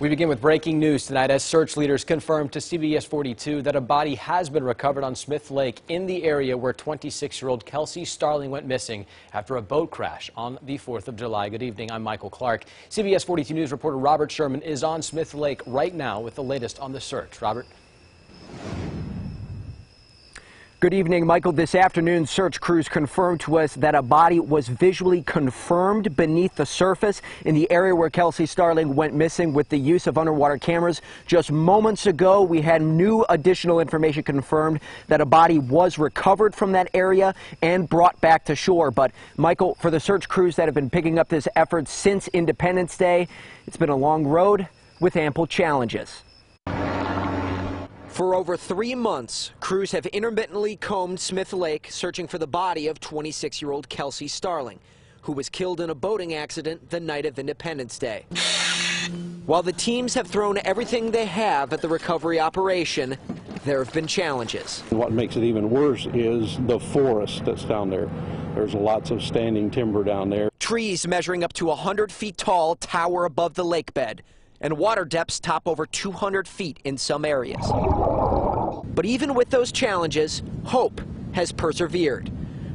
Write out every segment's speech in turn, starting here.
We begin with breaking news tonight as search leaders confirmed to CBS 42 that a body has been recovered on Smith Lake in the area where 26-year-old Kelsey Starling went missing after a boat crash on the 4th of July. Good evening. I'm Michael Clark. CBS 42 News reporter Robert Sherman is on Smith Lake right now with the latest on the search. Robert? Good evening, Michael. This afternoon, search crews confirmed to us that a body was visually confirmed beneath the surface in the area where Kelsey Starling went missing with the use of underwater cameras. Just moments ago, we had new additional information confirmed that a body was recovered from that area and brought back to shore. But, Michael, for the search crews that have been picking up this effort since Independence Day, it's been a long road with ample challenges. For over three months, crews have intermittently combed Smith Lake searching for the body of 26-year-old Kelsey Starling, who was killed in a boating accident the night of Independence Day. While the teams have thrown everything they have at the recovery operation, there have been challenges. What makes it even worse is the forest that's down there. There's lots of standing timber down there. Trees measuring up to 100 feet tall tower above the lake bed and water depths top over 200 feet in some areas. But even with those challenges, hope has persevered.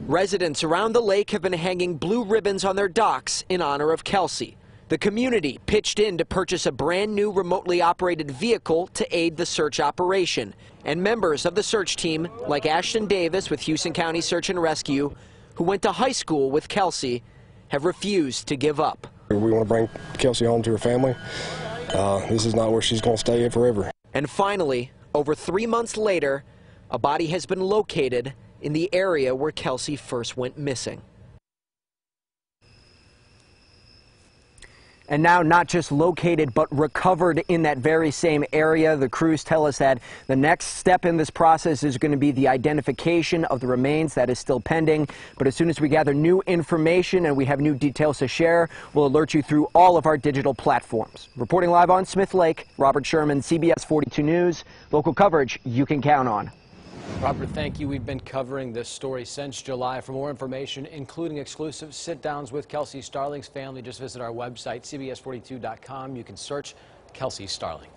Residents around the lake have been hanging blue ribbons on their docks in honor of Kelsey. The community pitched in to purchase a brand new remotely operated vehicle to aid the search operation. And members of the search team, like Ashton Davis with Houston County Search and Rescue, who went to high school with Kelsey, have refused to give up. We want to bring Kelsey home to her family. Uh, this is not where she's going to stay forever. And finally, over three months later, a body has been located in the area where Kelsey first went missing. And now not just located but recovered in that very same area. The crews tell us that the next step in this process is going to be the identification of the remains. That is still pending. But as soon as we gather new information and we have new details to share, we'll alert you through all of our digital platforms. Reporting live on Smith Lake, Robert Sherman, CBS 42 News. Local coverage you can count on. Robert, thank you. We've been covering this story since July. For more information, including exclusive sit-downs with Kelsey Starling's family, just visit our website, cbs42.com. You can search Kelsey Starling.